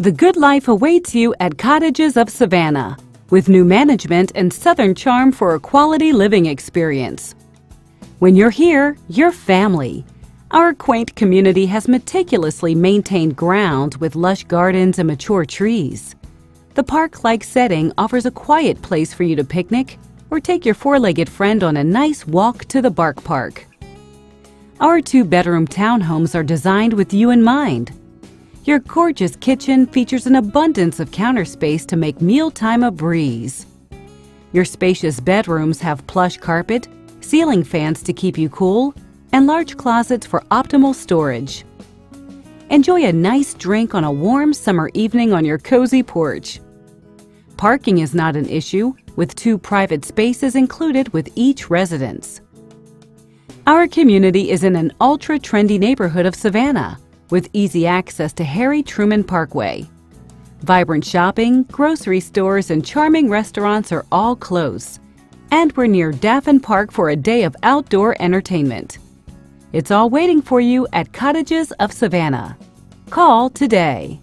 The good life awaits you at Cottages of Savannah, with new management and southern charm for a quality living experience. When you're here, you're family. Our quaint community has meticulously maintained ground with lush gardens and mature trees. The park-like setting offers a quiet place for you to picnic or take your four-legged friend on a nice walk to the Bark Park. Our two-bedroom townhomes are designed with you in mind. Your gorgeous kitchen features an abundance of counter space to make mealtime a breeze. Your spacious bedrooms have plush carpet, ceiling fans to keep you cool, and large closets for optimal storage. Enjoy a nice drink on a warm summer evening on your cozy porch. Parking is not an issue, with two private spaces included with each residence. Our community is in an ultra-trendy neighborhood of Savannah, with easy access to Harry Truman Parkway. Vibrant shopping, grocery stores, and charming restaurants are all close. And we're near Daffin Park for a day of outdoor entertainment. It's all waiting for you at Cottages of Savannah. Call today.